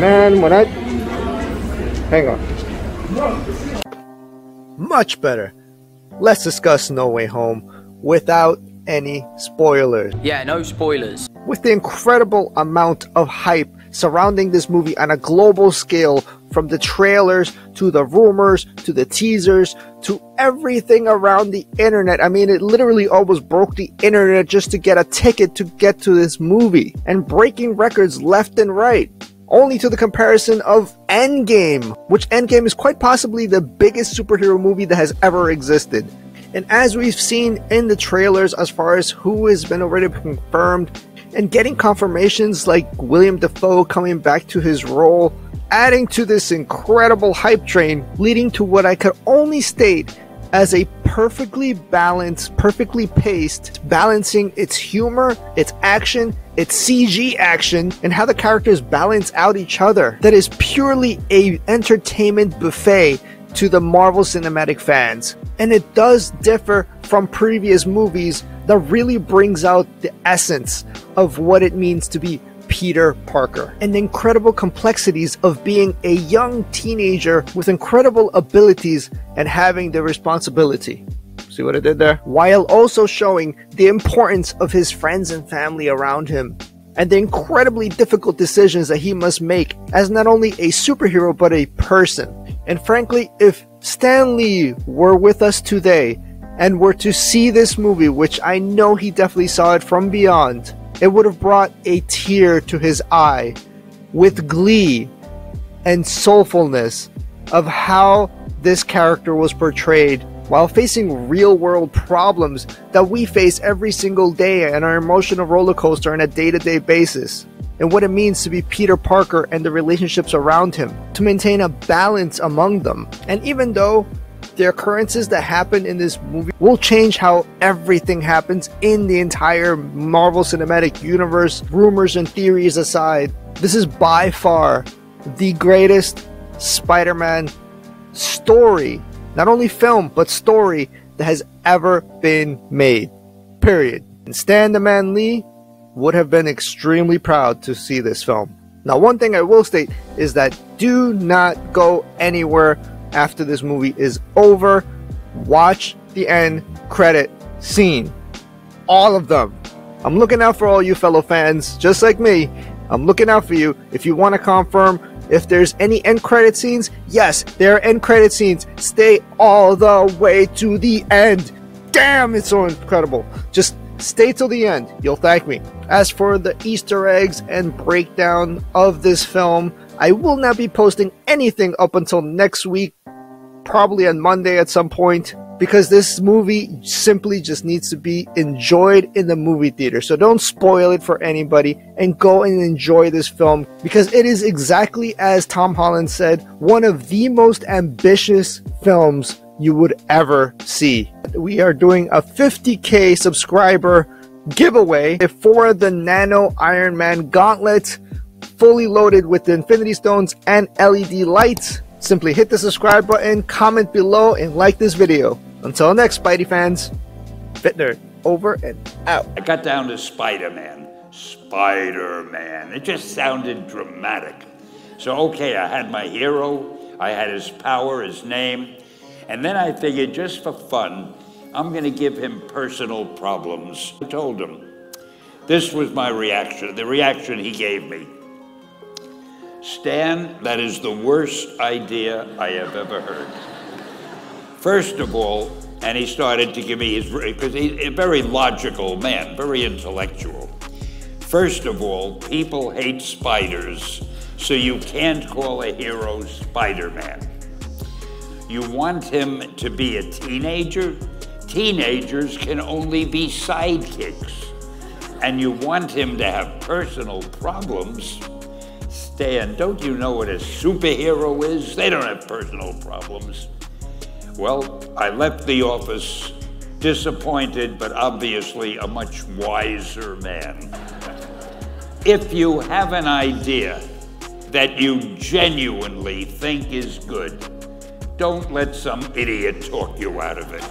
Man, when I... Hang on. Much better. Let's discuss No Way Home without any spoilers. Yeah, no spoilers. With the incredible amount of hype surrounding this movie on a global scale, from the trailers to the rumors to the teasers to everything around the internet. I mean, it literally almost broke the internet just to get a ticket to get to this movie and breaking records left and right. Only to the comparison of Endgame, which Endgame is quite possibly the biggest superhero movie that has ever existed. And as we've seen in the trailers, as far as who has been already confirmed, and getting confirmations like William Dafoe coming back to his role, adding to this incredible hype train, leading to what I could only state as a perfectly balanced, perfectly paced, balancing its humor, its action, its CG action, and how the characters balance out each other. That is purely a entertainment buffet to the Marvel Cinematic fans. And it does differ from previous movies that really brings out the essence of what it means to be Peter Parker and the incredible complexities of being a young teenager with incredible abilities and having the responsibility. See what I did there? While also showing the importance of his friends and family around him and the incredibly difficult decisions that he must make as not only a superhero but a person. And frankly, if Stan Lee were with us today and were to see this movie, which I know he definitely saw it from beyond, it would have brought a tear to his eye with glee and soulfulness of how this character was portrayed while facing real world problems that we face every single day and our emotional roller coaster on a day to day basis and what it means to be Peter Parker and the relationships around him, to maintain a balance among them. And even though the occurrences that happen in this movie will change how everything happens in the entire Marvel Cinematic Universe, rumors and theories aside, this is by far the greatest Spider Man story, not only film, but story that has ever been made. Period. And Stan the Man Lee would have been extremely proud to see this film. Now, one thing I will state is that do not go anywhere after this movie is over. Watch the end credit scene. All of them. I'm looking out for all you fellow fans, just like me. I'm looking out for you. If you want to confirm if there's any end credit scenes, yes, there are end credit scenes. Stay all the way to the end. Damn, it's so incredible. Just Stay till the end, you'll thank me. As for the Easter eggs and breakdown of this film, I will not be posting anything up until next week, probably on Monday at some point, because this movie simply just needs to be enjoyed in the movie theater. So don't spoil it for anybody and go and enjoy this film because it is exactly as Tom Holland said, one of the most ambitious films you would ever see. We are doing a 50k subscriber giveaway for the Nano Iron Man Gauntlet, fully loaded with the Infinity Stones and LED lights. Simply hit the subscribe button, comment below, and like this video. Until next, Spidey fans, Fitner, over and out. I got down to Spider Man. Spider Man. It just sounded dramatic. So, okay, I had my hero, I had his power, his name. And then I figured, just for fun, I'm going to give him personal problems. I told him. This was my reaction, the reaction he gave me. Stan, that is the worst idea I have ever heard. First of all, and he started to give me his, because he's a very logical man, very intellectual. First of all, people hate spiders, so you can't call a hero Spider Man. You want him to be a teenager? Teenagers can only be sidekicks. And you want him to have personal problems? Stan, don't you know what a superhero is? They don't have personal problems. Well, I left the office disappointed, but obviously a much wiser man. If you have an idea that you genuinely think is good, don't let some idiot talk you out of it.